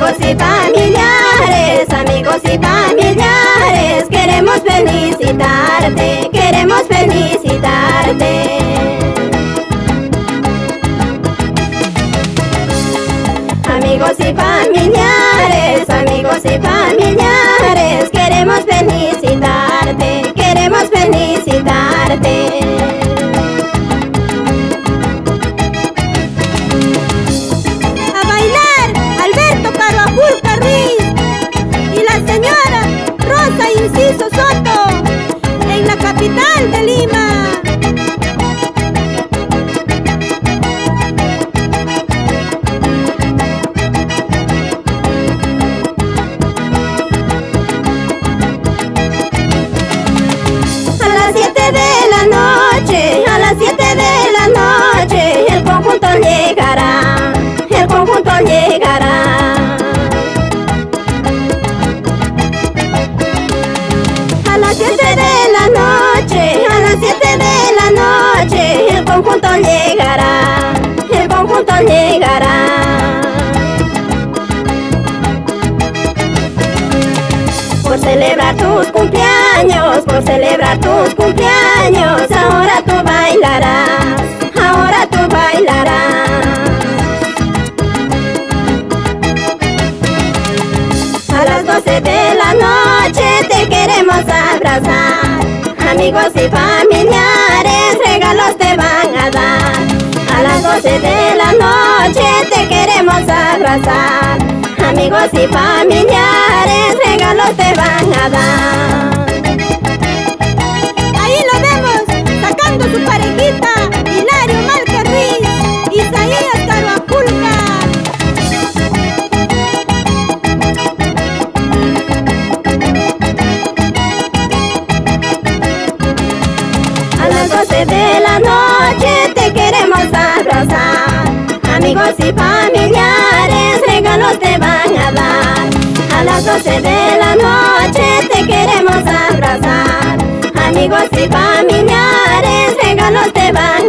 Amigos y familiares, amigos y familiares, queremos felicitarte, queremos felicitarte. Amigos y familiares, amigos y familiares, queremos felicitarte, llegará, el conjunto llegará. Por celebrar tus cumpleaños, por celebrar tus cumpleaños, ahora tú bailarás, ahora tú bailarás. A las 12 de la noche te queremos abrazar, amigos y familiares amigos y familiares regalos te van a dar. Ahí lo vemos sacando su parejita Hilario Malcarriz, Isaías Carvajulca. A las 12 de la noche te queremos abrazar. Amigos y familiares amigos y familiares, regalos te van